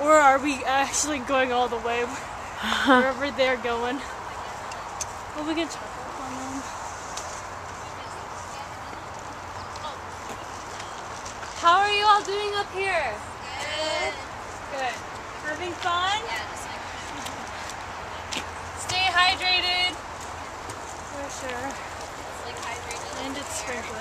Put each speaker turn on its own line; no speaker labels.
Or are we actually going all the way wherever they're going? Well, we can check up on them. How are you all doing up here?
Good.
Good. Having fun?
Yeah,
Stay hydrated. For sure. And it's sprinkling.